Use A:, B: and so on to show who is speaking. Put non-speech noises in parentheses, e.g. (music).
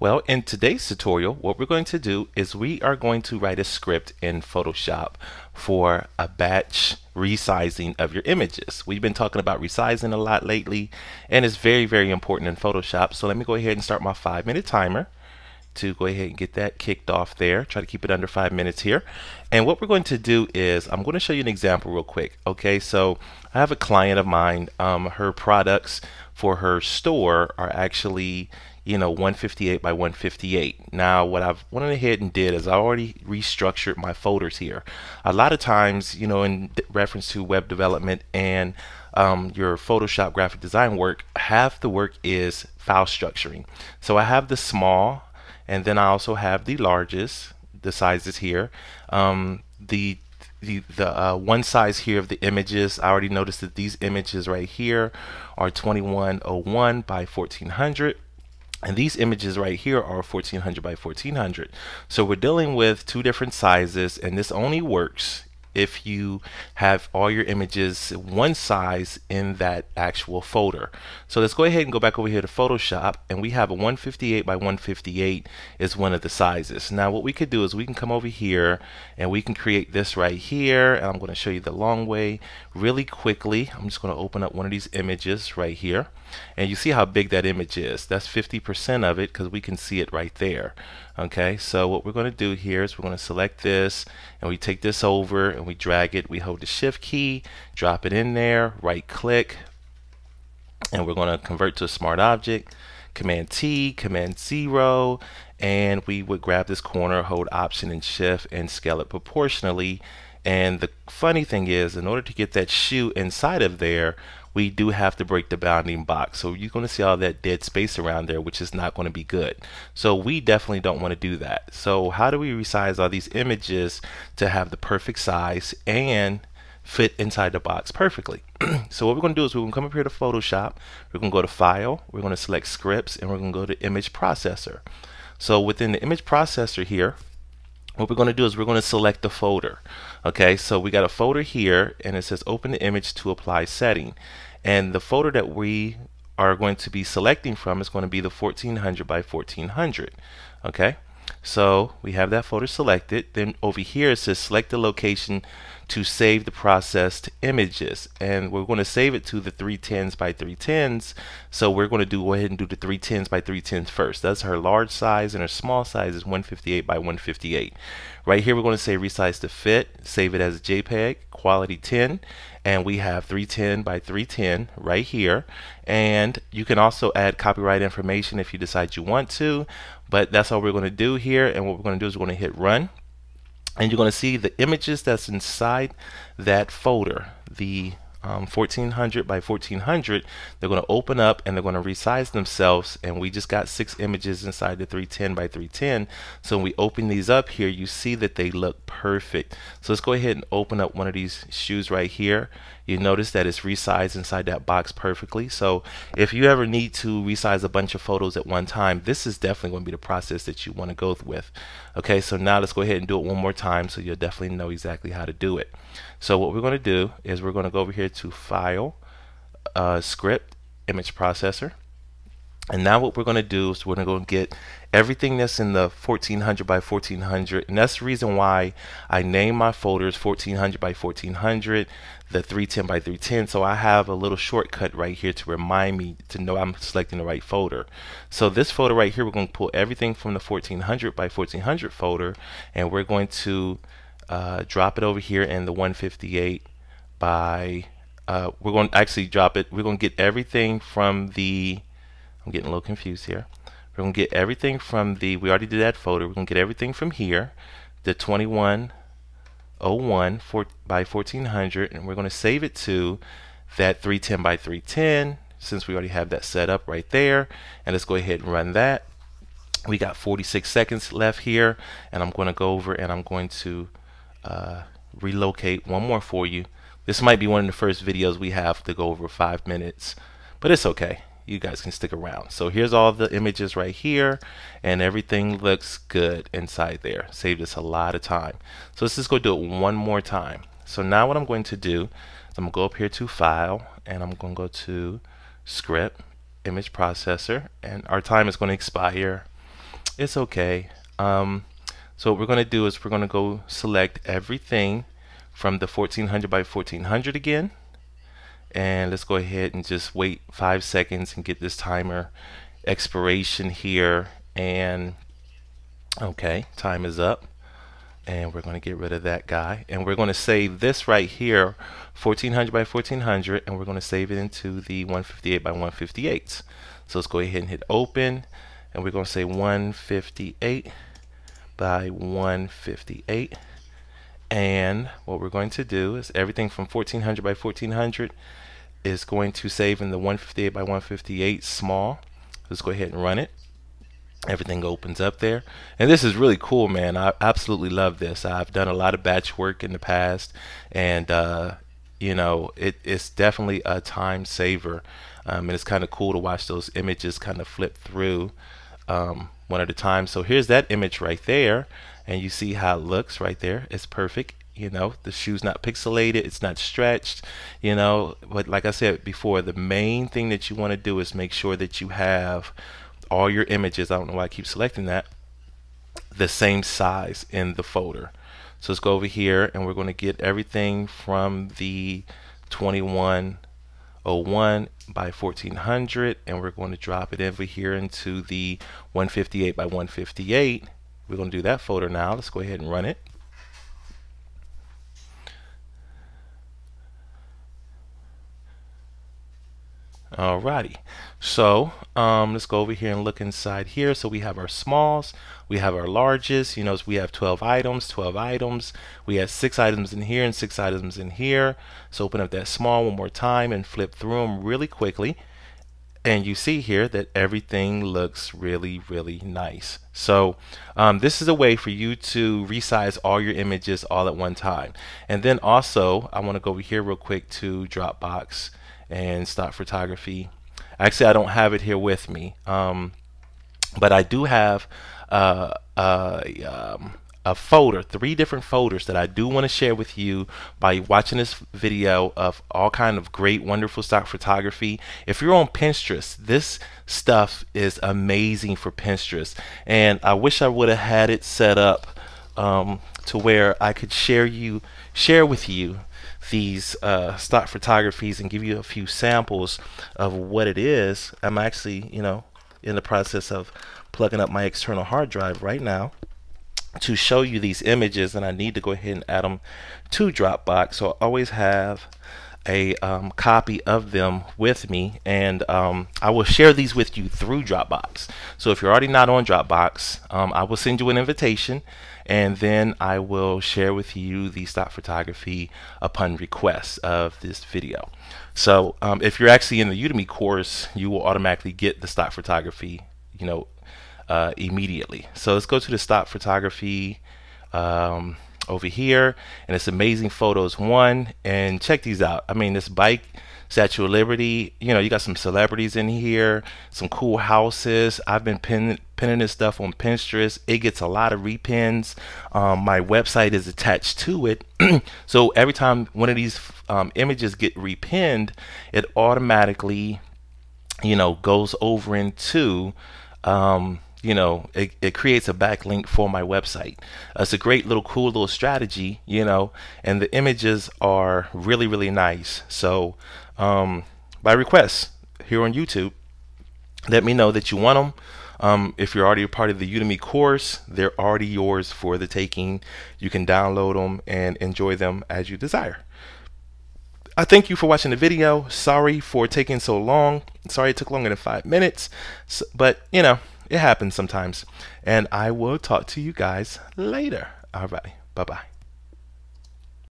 A: Well, in today's tutorial, what we're going to do is we are going to write a script in Photoshop for a batch resizing of your images. We've been talking about resizing a lot lately, and it's very, very important in Photoshop. So let me go ahead and start my five minute timer to go ahead and get that kicked off there. Try to keep it under five minutes here. And what we're going to do is I'm going to show you an example real quick. Okay, so I have a client of mine. Um, her products for her store are actually you know 158 by 158 now what I've went ahead and did is I already restructured my folders here. A lot of times you know in reference to web development and um, your Photoshop graphic design work half the work is file structuring. So I have the small and then I also have the largest the sizes here. Um, the the, the uh, one size here of the images I already noticed that these images right here are 2101 by 1400 and these images right here are 1400 by 1400. So we're dealing with two different sizes and this only works if you have all your images one size in that actual folder. So let's go ahead and go back over here to Photoshop and we have a 158 by 158 is one of the sizes. Now what we could do is we can come over here and we can create this right here and I'm going to show you the long way really quickly. I'm just going to open up one of these images right here and you see how big that image is. That's 50% of it because we can see it right there. Okay, so what we're going to do here is we're going to select this and we take this over and we drag it. We hold the shift key, drop it in there, right click, and we're going to convert to a smart object. Command T, Command 0, and we would grab this corner, hold Option and Shift, and scale it proportionally. And the funny thing is, in order to get that shoe inside of there, we do have to break the bounding box. So you're going to see all that dead space around there, which is not going to be good. So we definitely don't want to do that. So how do we resize all these images to have the perfect size and fit inside the box perfectly? (clears throat) so what we're going to do is we're going to come up here to Photoshop. We're going to go to File. We're going to select Scripts, and we're going to go to Image Processor. So within the image processor here, what we're going to do is we're going to select the folder. Okay, so we got a folder here and it says open the image to apply setting. And the folder that we are going to be selecting from is going to be the 1400 by 1400. Okay, so we have that folder selected. Then over here it says select the location to save the processed images. And we're going to save it to the 310s by 310s. So we're going to do go ahead and do the 310s by 310s first. That's her large size and her small size is 158 by 158. Right here we're going to say resize to fit, save it as a JPEG, quality 10 and we have 310 by 310 right here. And you can also add copyright information if you decide you want to. But that's all we're going to do here. And what we're going to do is we're going to hit run. And you're going to see the images that's inside that folder. The um, 1400 by 1400 they're going to open up and they're going to resize themselves and we just got six images inside the 310 by 310 so when we open these up here you see that they look perfect. So let's go ahead and open up one of these shoes right here you notice that it's resized inside that box perfectly. So if you ever need to resize a bunch of photos at one time this is definitely going to be the process that you want to go with. Okay so now let's go ahead and do it one more time so you'll definitely know exactly how to do it. So what we're going to do is we're going to go over here to File, uh, Script, Image Processor. And now what we're going to do is we're going to get everything that's in the 1400 by 1400. And that's the reason why I name my folders 1400 by 1400, the 310 by 310. So I have a little shortcut right here to remind me to know I'm selecting the right folder. So this folder right here, we're going to pull everything from the 1400 by 1400 folder. And we're going to uh, drop it over here in the 158 by uh, we're going to actually drop it we're going to get everything from the I'm getting a little confused here we're going to get everything from the we already did that folder we're going to get everything from here the 2101 for, by 1400 and we're going to save it to that 310 by 310 since we already have that set up right there and let's go ahead and run that we got 46 seconds left here and I'm going to go over and I'm going to uh, relocate one more for you. This might be one of the first videos we have to go over five minutes, but it's okay. You guys can stick around. So here's all the images right here, and everything looks good inside there. Saved us a lot of time. So let's just go do it one more time. So now what I'm going to do is I'm going to go up here to File, and I'm going to go to Script, Image Processor, and our time is going to expire it's okay. Um, so what we're going to do is we're going to go select everything from the 1400 by 1400 again. And let's go ahead and just wait five seconds and get this timer expiration here. And okay, time is up. And we're going to get rid of that guy. And we're going to save this right here, 1400 by 1400, and we're going to save it into the 158 by 158. So let's go ahead and hit open. And we're going to say 158 by 158 and what we're going to do is everything from 1400 by 1400 is going to save in the 158 by 158 small. Let's go ahead and run it. Everything opens up there. And this is really cool man. I absolutely love this. I've done a lot of batch work in the past. And uh, you know it, it's definitely a time saver. Um, and it's kind of cool to watch those images kind of flip through um, one at a time. So here's that image right there and you see how it looks right there. It's perfect you know. The shoe's not pixelated it's not stretched you know. But like I said before the main thing that you want to do is make sure that you have all your images I don't know why I keep selecting that the same size in the folder. So let's go over here and we're going to get everything from the 2101 by 1400 and we're going to drop it over here into the 158 by 158 we're going to do that folder now. Let's go ahead and run it. Alrighty, so um, let's go over here and look inside here. So we have our smalls, we have our largest, you know, we have 12 items, 12 items. We have six items in here and six items in here. So open up that small one more time and flip through them really quickly and you see here that everything looks really really nice so um, this is a way for you to resize all your images all at one time and then also I want to go over here real quick to Dropbox and stock photography actually I don't have it here with me um, but I do have uh, uh, um, a folder, three different folders that I do want to share with you by watching this video of all kind of great, wonderful stock photography. If you're on Pinterest, this stuff is amazing for Pinterest. And I wish I would have had it set up um, to where I could share you, share with you these uh, stock photographies and give you a few samples of what it is. I'm actually, you know, in the process of plugging up my external hard drive right now to show you these images and I need to go ahead and add them to Dropbox so I always have a um, copy of them with me and um, I will share these with you through Dropbox so if you're already not on Dropbox um, I will send you an invitation and then I will share with you the stock photography upon request of this video so um, if you're actually in the Udemy course you will automatically get the stock photography you know uh, immediately. So let's go to the stock photography um, over here, and it's amazing photos one. And check these out. I mean, this bike. Statue of Liberty, you know, you got some celebrities in here, some cool houses. I've been pinning, pinning this stuff on Pinterest. It gets a lot of repins. Um, my website is attached to it. (clears throat) so every time one of these um, images get repinned, it automatically, you know, goes over into um, you know, it, it creates a backlink for my website. It's a great little cool little strategy, you know, and the images are really, really nice. So, um, by request here on YouTube, let me know that you want them. Um, if you're already a part of the Udemy course, they're already yours for the taking. You can download them and enjoy them as you desire. I thank you for watching the video. Sorry for taking so long. Sorry it took longer than five minutes, but you know, it happens sometimes. And I will talk to you guys later. All right. Bye bye.